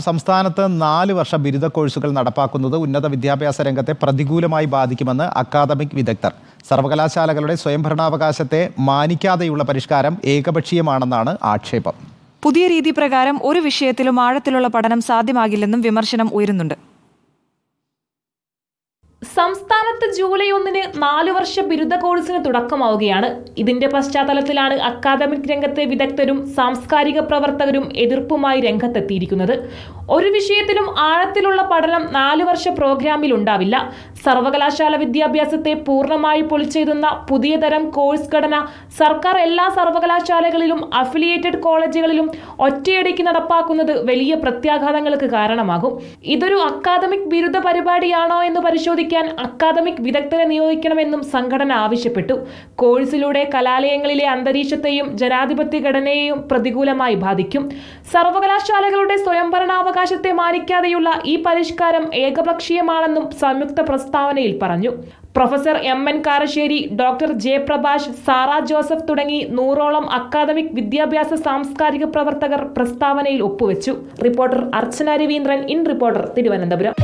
സംസ്ഥാനത്ത് നാല് വർഷ ബിരുദ കോഴ്സുകൾ നടപ്പാക്കുന്നത് ഉന്നത വിദ്യാഭ്യാസ രംഗത്തെ പ്രതികൂലമായി ബാധിക്കുമെന്ന് അക്കാദമിക് വിദഗ്ധർ. സർവകലാശാലകളുടെ സ്വയംഭരണാവകാശത്തെ മാനിക്കാതെയുള്ള പരിഷ്കാരം ഏകപക്ഷീയമാണെന്നാണ് ആക്ഷേപം. പുതിയ രീതി പ്രകാരം ഒരു വിഷയത്തിലും ആഴത്തിലുള്ള പഠനം സാധ്യമാകില്ലെന്നും വിമർശനം ഉയരുന്നുണ്ട്. സംസ്ഥാനത്ത് ജൂലൈ ഒന്നിന് നാലു വർഷ ബിരുദ കോഴ്സിന് തുടക്കമാവുകയാണ്. ഇതിന്റെ പശ്ചാത്തലത്തിലാണ് അക്കാദമിക് രംഗത്തെ വിദഗ്ധരും സാംസ്കാരിക പ്രവർത്തകരും എതിർപ്പുമായി രംഗത്തെത്തിയിരിക്കുന്നത്. ഒരു വിഷയത്തിലും ആഴത്തിലുള്ള പഠനം നാലു വർഷ പ്രോഗ്രാമിൽ ഉണ്ടാവില്ല. സർവകലാശാല വിദ്യാഭ്യാസത്തെ പൂർണമായി പൊളിച്ചെഴുതുന്ന പുതിയ തരം കോഴ്സ് ഘടന സർക്കാർ എല്ലാ സർവകലാശാലകളിലും അഫിലിയേറ്റഡ് കോളേജുകളിലും ഒറ്റയടിക്ക് നടപ്പാക്കുന്നത് വലിയ പ്രത്യാഘാതങ്ങൾക്ക് കാരണമാകും. ഇതൊരു അക്കാദമിക് ബിരുദ പരിപാടിയാണോ എന്ന് പരിശോധിക്കാൻ അക്കാദമിക് വിദഗ്ധരെ നിയോഗിക്കണമെന്നും സംഘടന ആവശ്യപ്പെട്ടു. കോഴ്സിലൂടെ കലാലയങ്ങളിലെ അന്തരീക്ഷത്തെയും ജനാധിപത്യ ഘടനയെയും പ്രതികൂലമായി ബാധിക്കും. സർവകലാശാലകളുടെ സ്വയംഭരണാവകാശത്തെ മാനിക്കാതെയുള്ള ഈ പരിഷ്കാരം ഏകപക്ഷീയമാണെന്നും സംയുക്ത പ്രസ്താവനയിൽ പറഞ്ഞു. Professor M N Karassery doctor Jayaprabhash Sara Joseph തുടങ്ങി നൂറോളം അക്കാദമിക് വിദ്യാഭ്യാസ സാംസ്കാരിക പ്രവർത്തകർ പ്രസ്താവനയിൽ ഒപ്പുവെച്ചു. Reporter Archana Raveendran in reporter Thiruvananthapuram.